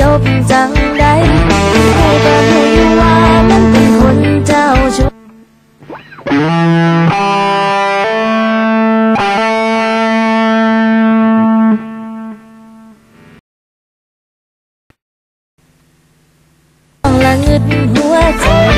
จบจังได้ให้บางคนว่ามันเป็นคนเจ้าชู้ละงึดหัวใจ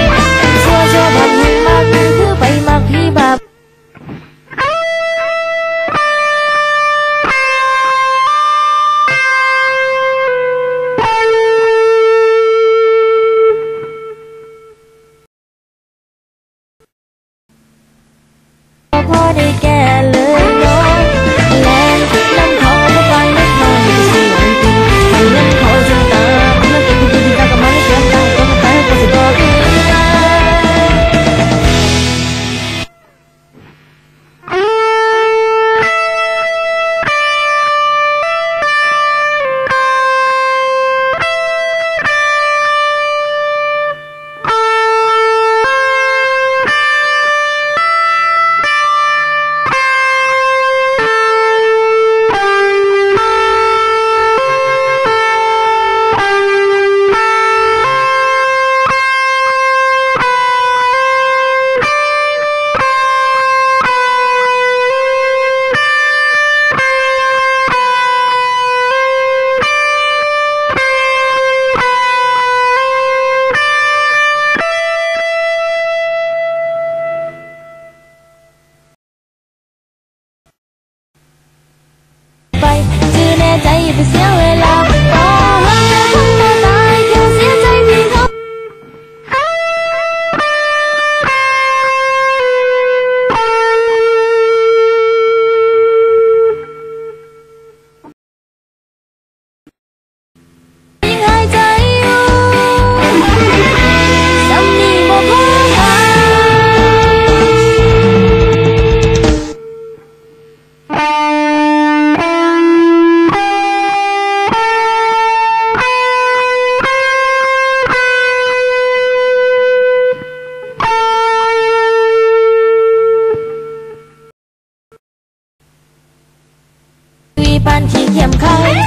Em